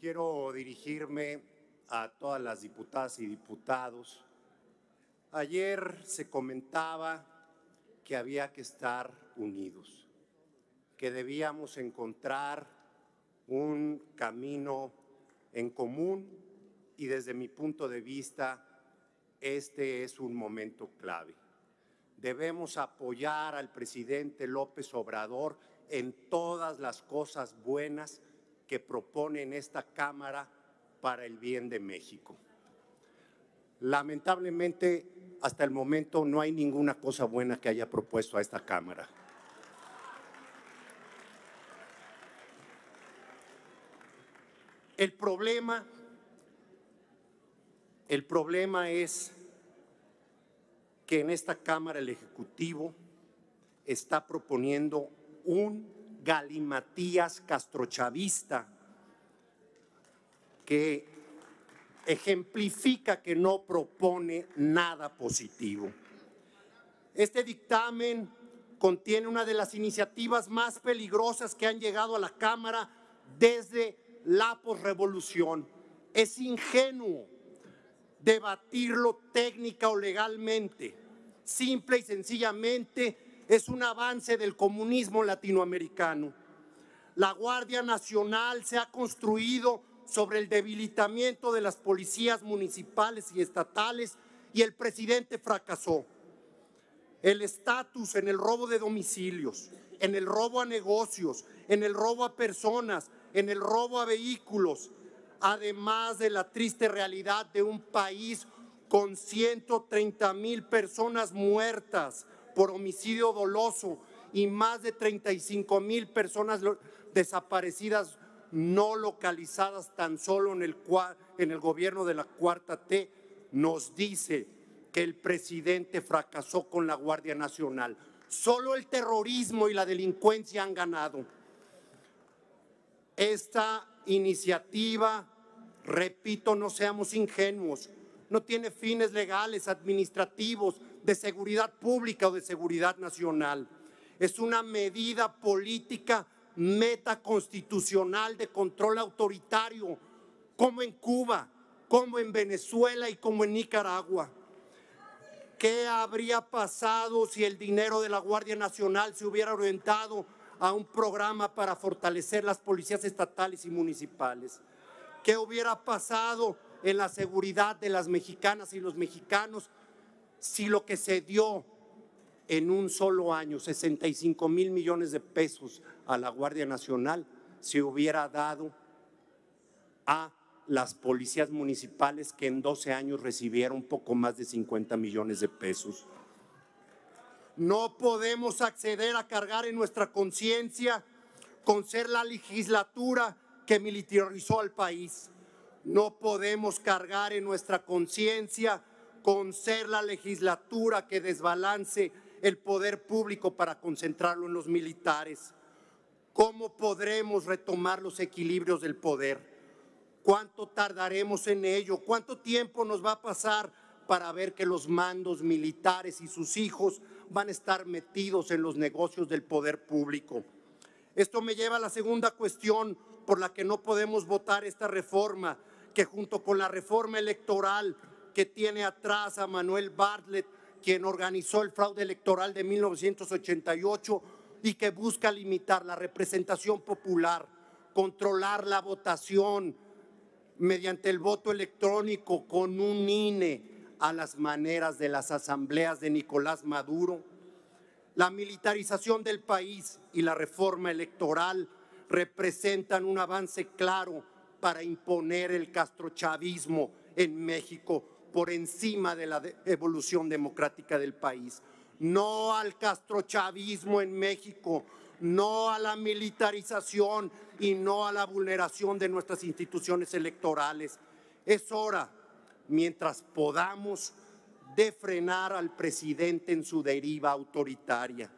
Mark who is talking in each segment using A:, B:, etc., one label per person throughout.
A: quiero dirigirme a todas las diputadas y diputados. Ayer se comentaba que había que estar unidos, que debíamos encontrar un camino en común y desde mi punto de vista este es un momento clave. Debemos apoyar al presidente López Obrador en todas las cosas buenas que propone en esta Cámara para el bien de México. Lamentablemente, hasta el momento no hay ninguna cosa buena que haya propuesto a esta Cámara. El problema, el problema es que en esta Cámara el Ejecutivo está proponiendo un galimatías castrochavista que ejemplifica que no propone nada positivo. Este dictamen contiene una de las iniciativas más peligrosas que han llegado a la Cámara desde la posrevolución. Es ingenuo debatirlo técnica o legalmente. Simple y sencillamente es un avance del comunismo latinoamericano. La Guardia Nacional se ha construido sobre el debilitamiento de las policías municipales y estatales y el presidente fracasó. El estatus en el robo de domicilios, en el robo a negocios, en el robo a personas, en el robo a vehículos, además de la triste realidad de un país con 130 mil personas muertas, por homicidio doloso y más de 35 mil personas desaparecidas no localizadas tan solo en el, en el gobierno de la cuarta T, nos dice que el presidente fracasó con la Guardia Nacional. Solo el terrorismo y la delincuencia han ganado. Esta iniciativa, repito, no seamos ingenuos, no tiene fines legales, administrativos, de seguridad pública o de seguridad nacional. Es una medida política metaconstitucional de control autoritario, como en Cuba, como en Venezuela y como en Nicaragua. ¿Qué habría pasado si el dinero de la Guardia Nacional se hubiera orientado a un programa para fortalecer las policías estatales y municipales? ¿Qué hubiera pasado en la seguridad de las mexicanas y los mexicanos si lo que se dio en un solo año, 65 mil millones de pesos a la Guardia Nacional, se hubiera dado a las policías municipales que en 12 años recibieron poco más de 50 millones de pesos. No podemos acceder a cargar en nuestra conciencia con ser la legislatura que militarizó al país. No podemos cargar en nuestra conciencia con ser la legislatura que desbalance el poder público para concentrarlo en los militares. ¿Cómo podremos retomar los equilibrios del poder? ¿Cuánto tardaremos en ello? ¿Cuánto tiempo nos va a pasar para ver que los mandos militares y sus hijos van a estar metidos en los negocios del poder público? Esto me lleva a la segunda cuestión por la que no podemos votar esta reforma, que junto con la reforma electoral que tiene atrás a Manuel Bartlett, quien organizó el fraude electoral de 1988 y que busca limitar la representación popular, controlar la votación mediante el voto electrónico con un INE a las maneras de las asambleas de Nicolás Maduro. La militarización del país y la reforma electoral representan un avance claro para imponer el castrochavismo en México por encima de la evolución democrática del país. No al castrochavismo en México, no a la militarización y no a la vulneración de nuestras instituciones electorales. Es hora, mientras podamos, de frenar al presidente en su deriva autoritaria.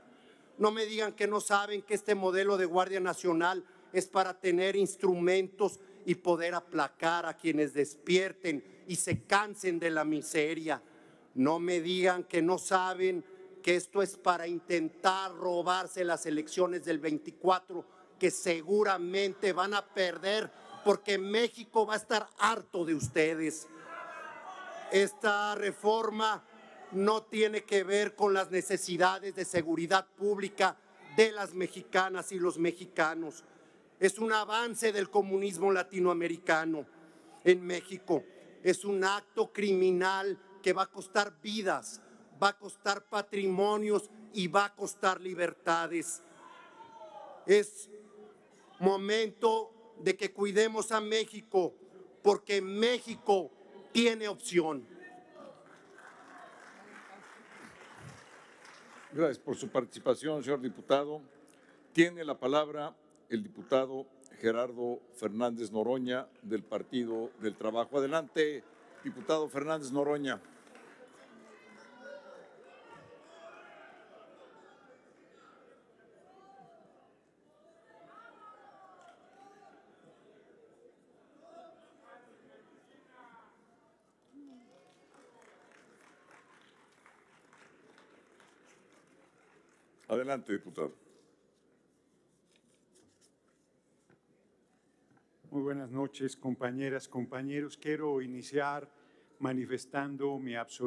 A: No me digan que no saben que este modelo de Guardia Nacional es para tener instrumentos y poder aplacar a quienes despierten y se cansen de la miseria. No me digan que no saben que esto es para intentar robarse las elecciones del 24, que seguramente van a perder porque México va a estar harto de ustedes. Esta reforma no tiene que ver con las necesidades de seguridad pública de las mexicanas y los mexicanos. Es un avance del comunismo latinoamericano en México. Es un acto criminal que va a costar vidas, va a costar patrimonios y va a costar libertades. Es momento de que cuidemos a México porque México tiene opción.
B: Gracias por su participación, señor diputado. Tiene la palabra el diputado Gerardo Fernández Noroña del Partido del Trabajo. Adelante, diputado Fernández Noroña. Adelante, diputado.
C: Muy buenas noches, compañeras, compañeros. Quiero iniciar manifestando mi absoluta